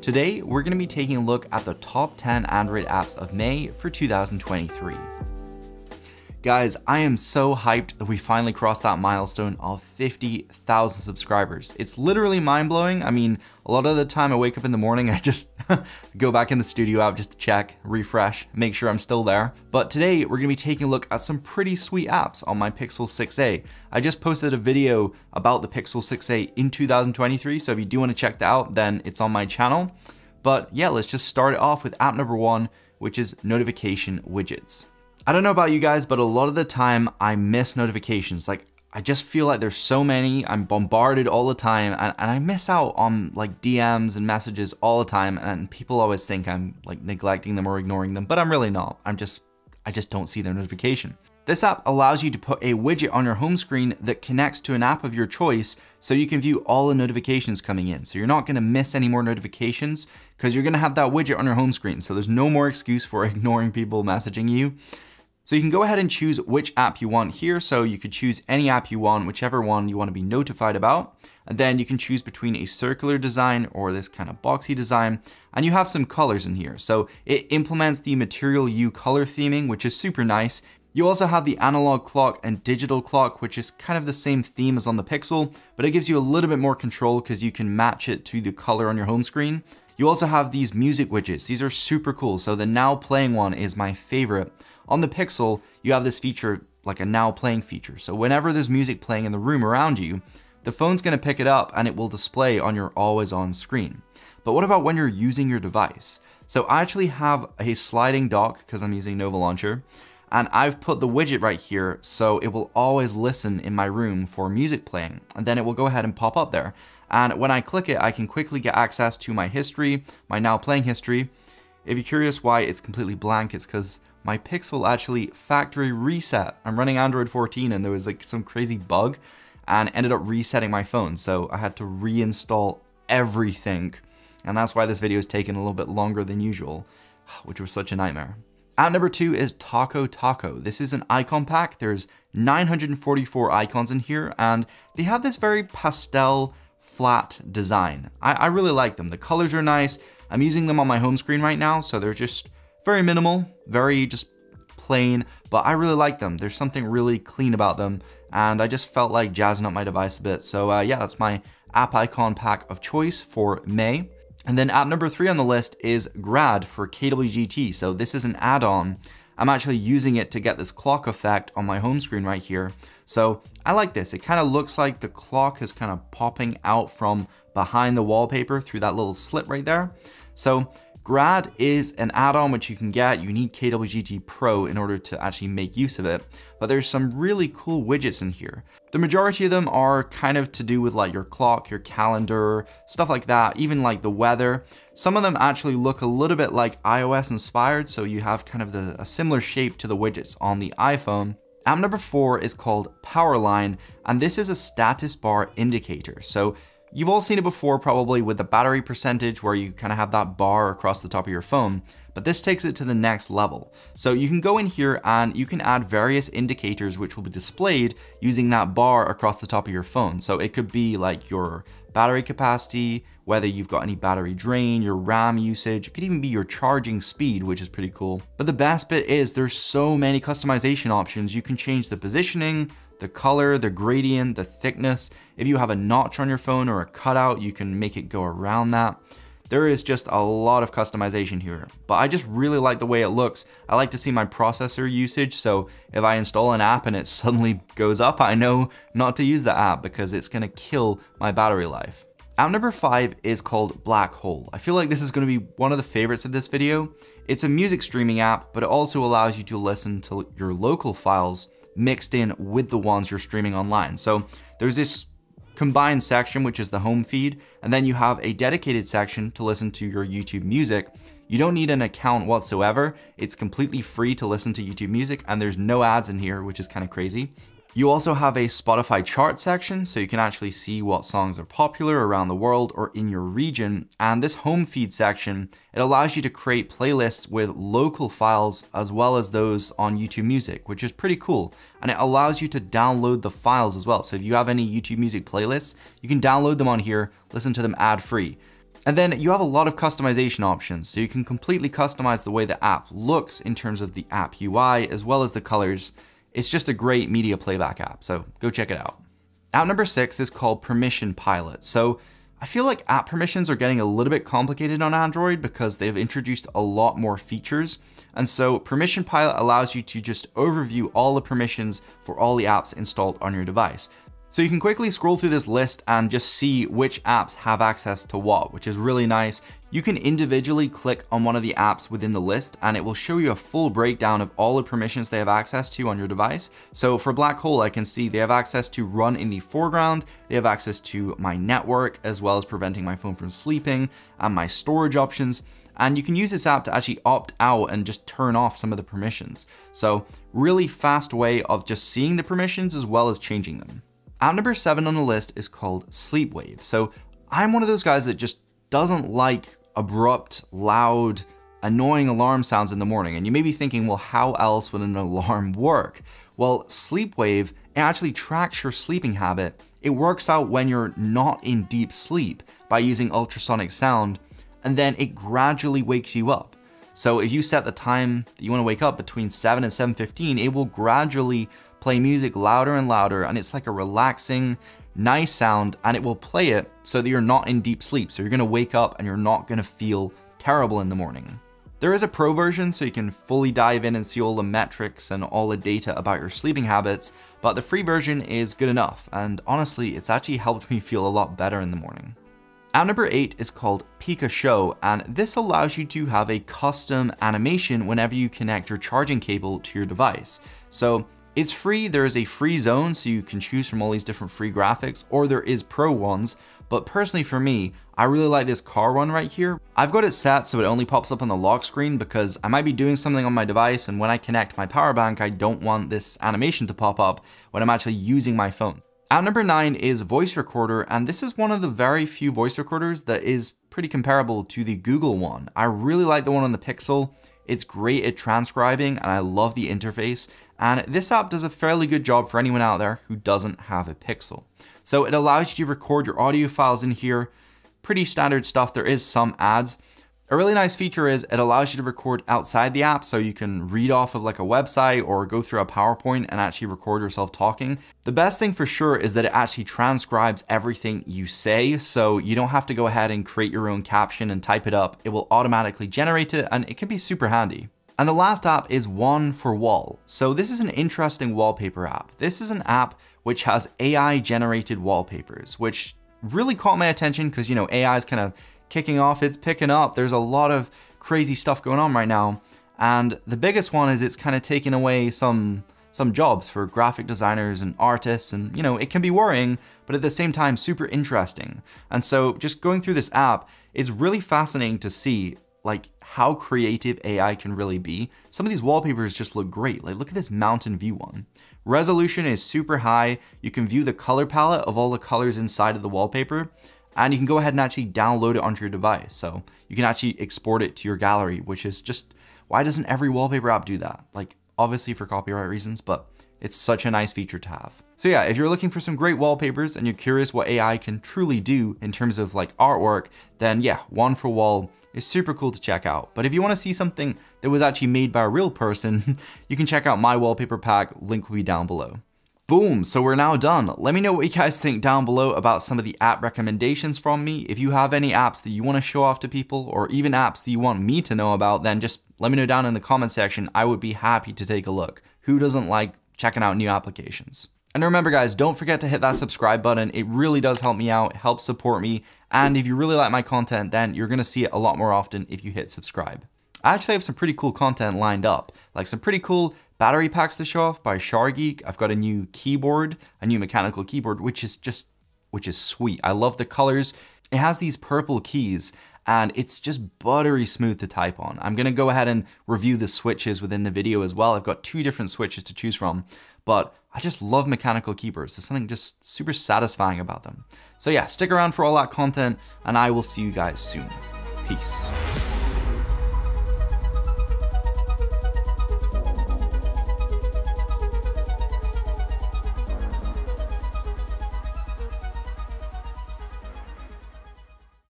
Today, we're going to be taking a look at the top 10 Android apps of May for 2023. Guys, I am so hyped that we finally crossed that milestone of 50,000 subscribers. It's literally mind blowing. I mean, a lot of the time I wake up in the morning, I just go back in the studio app just to check, refresh, make sure I'm still there. But today we're gonna be taking a look at some pretty sweet apps on my Pixel 6a. I just posted a video about the Pixel 6a in 2023, so if you do wanna check that out, then it's on my channel. But yeah, let's just start it off with app number one, which is notification widgets. I don't know about you guys, but a lot of the time I miss notifications. Like, I just feel like there's so many, I'm bombarded all the time, and, and, I miss out on like DMs and messages all the time, and people always think I'm like neglecting them or ignoring them, but I'm really not. I'm just, I just don't see their notification. This app allows you to put a widget on your home screen that connects to an app of your choice so you can view all the notifications coming in. So you're not gonna miss any more notifications because you're gonna have that widget on your home screen. So there's no more excuse for ignoring people messaging you. So you can go ahead and choose which app you want here. So you could choose any app you want, whichever one you want to be notified about. And then you can choose between a circular design or this kind of boxy design. And you have some colors in here. So it implements the Material You color theming, which is super nice. You also have the analog clock and digital clock, which is kind of the same theme as on the Pixel, but it gives you a little bit more control because you can match it to the color on your home screen. You also have these music widgets. These are super cool. So the now playing one is my favorite. On the Pixel, you have this feature like a now playing feature. So whenever there's music playing in the room around you, the phone's gonna pick it up and it will display on your always on screen. But what about when you're using your device? So I actually have a sliding dock because I'm using Nova Launcher and I've put the widget right here so it will always listen in my room for music playing and then it will go ahead and pop up there. And when I click it, I can quickly get access to my history, my now playing history. If you're curious why it's completely blank, it's because my Pixel actually factory reset. I'm running Android 14 and there was like some crazy bug and ended up resetting my phone. So I had to reinstall everything. And that's why this video is taking a little bit longer than usual, which was such a nightmare. At number two is Taco Taco. This is an icon pack. There's 944 icons in here and they have this very pastel flat design. I, I really like them. The colors are nice. I'm using them on my home screen right now, so they're just very minimal, very just plain, but I really like them. There's something really clean about them, and I just felt like jazzing up my device a bit. So uh, yeah, that's my app icon pack of choice for May. And then app number three on the list is Grad for KWGT. So this is an add-on. I'm actually using it to get this clock effect on my home screen right here. So I like this. It kind of looks like the clock is kind of popping out from behind the wallpaper through that little slit right there. So Grad is an add-on which you can get. You need KWGT Pro in order to actually make use of it, but there's some really cool widgets in here. The majority of them are kind of to do with like your clock, your calendar, stuff like that, even like the weather. Some of them actually look a little bit like iOS inspired, so you have kind of the, a similar shape to the widgets on the iPhone. App number four is called Powerline, and this is a status bar indicator. So You've all seen it before probably with the battery percentage where you kind of have that bar across the top of your phone, but this takes it to the next level. So you can go in here and you can add various indicators which will be displayed using that bar across the top of your phone. So it could be like your battery capacity, whether you've got any battery drain, your RAM usage, it could even be your charging speed, which is pretty cool. But the best bit is there's so many customization options. You can change the positioning, the color, the gradient, the thickness. If you have a notch on your phone or a cutout, you can make it go around that. There is just a lot of customization here, but I just really like the way it looks. I like to see my processor usage, so if I install an app and it suddenly goes up, I know not to use the app because it's gonna kill my battery life. App number five is called Black Hole. I feel like this is gonna be one of the favorites of this video. It's a music streaming app, but it also allows you to listen to your local files mixed in with the ones you're streaming online. So there's this combined section, which is the home feed, and then you have a dedicated section to listen to your YouTube music. You don't need an account whatsoever. It's completely free to listen to YouTube music and there's no ads in here, which is kind of crazy. You also have a Spotify chart section, so you can actually see what songs are popular around the world or in your region. And this home feed section, it allows you to create playlists with local files as well as those on YouTube Music, which is pretty cool. And it allows you to download the files as well. So if you have any YouTube Music playlists, you can download them on here, listen to them ad free. And then you have a lot of customization options, so you can completely customize the way the app looks in terms of the app UI as well as the colors. It's just a great media playback app, so go check it out. App number six is called Permission Pilot. So I feel like app permissions are getting a little bit complicated on Android because they've introduced a lot more features. And so Permission Pilot allows you to just overview all the permissions for all the apps installed on your device. So you can quickly scroll through this list and just see which apps have access to what, which is really nice. You can individually click on one of the apps within the list and it will show you a full breakdown of all the permissions they have access to on your device. So for Black Hole, I can see they have access to run in the foreground, they have access to my network, as well as preventing my phone from sleeping, and my storage options. And you can use this app to actually opt out and just turn off some of the permissions. So really fast way of just seeing the permissions as well as changing them. App number seven on the list is called Sleepwave. So I'm one of those guys that just doesn't like abrupt, loud, annoying alarm sounds in the morning. And you may be thinking, well, how else would an alarm work? Well, Sleepwave actually tracks your sleeping habit. It works out when you're not in deep sleep by using ultrasonic sound, and then it gradually wakes you up. So if you set the time that you want to wake up between 7 and 7.15, it will gradually play music louder and louder, and it's like a relaxing, nice sound, and it will play it so that you're not in deep sleep. So you're gonna wake up and you're not gonna feel terrible in the morning. There is a pro version so you can fully dive in and see all the metrics and all the data about your sleeping habits, but the free version is good enough, and honestly, it's actually helped me feel a lot better in the morning. App number 8 is called Pika Show, and this allows you to have a custom animation whenever you connect your charging cable to your device. So it's free, there is a free zone, so you can choose from all these different free graphics, or there is pro ones, but personally for me, I really like this car one right here. I've got it set so it only pops up on the lock screen because I might be doing something on my device and when I connect my power bank, I don't want this animation to pop up when I'm actually using my phone. App number nine is voice recorder, and this is one of the very few voice recorders that is pretty comparable to the Google one. I really like the one on the Pixel. It's great at transcribing and I love the interface. And this app does a fairly good job for anyone out there who doesn't have a Pixel. So it allows you to record your audio files in here. Pretty standard stuff. There is some ads. A really nice feature is it allows you to record outside the app so you can read off of like a website or go through a PowerPoint and actually record yourself talking. The best thing for sure is that it actually transcribes everything you say so you don't have to go ahead and create your own caption and type it up. It will automatically generate it and it can be super handy. And the last app is One4Wall. So this is an interesting wallpaper app. This is an app which has AI generated wallpapers, which really caught my attention because, you know, AI is kind of kicking off, it's picking up. There's a lot of crazy stuff going on right now. And the biggest one is it's kind of taking away some some jobs for graphic designers and artists and you know it can be worrying but at the same time super interesting and so just going through this app it's really fascinating to see like how creative AI can really be. Some of these wallpapers just look great. Like look at this mountain view one. Resolution is super high. You can view the color palette of all the colors inside of the wallpaper and you can go ahead and actually download it onto your device. So you can actually export it to your gallery, which is just, why doesn't every wallpaper app do that? Like obviously for copyright reasons, but it's such a nice feature to have. So yeah, if you're looking for some great wallpapers and you're curious what AI can truly do in terms of like artwork, then yeah, One4Wall is super cool to check out. But if you want to see something that was actually made by a real person, you can check out my wallpaper pack, link will be down below. Boom, so we're now done. Let me know what you guys think down below about some of the app recommendations from me. If you have any apps that you want to show off to people or even apps that you want me to know about, then just let me know down in the comment section. I would be happy to take a look. Who doesn't like checking out new applications? And remember guys, don't forget to hit that subscribe button. It really does help me out, helps support me. And if you really like my content, then you're gonna see it a lot more often if you hit subscribe. I actually have some pretty cool content lined up, like some pretty cool battery packs to show off by SharGeek. I've got a new keyboard, a new mechanical keyboard, which is just, which is sweet. I love the colors. It has these purple keys and it's just buttery smooth to type on. I'm gonna go ahead and review the switches within the video as well. I've got two different switches to choose from, but I just love mechanical keyboards. There's something just super satisfying about them. So yeah, stick around for all that content and I will see you guys soon. Peace.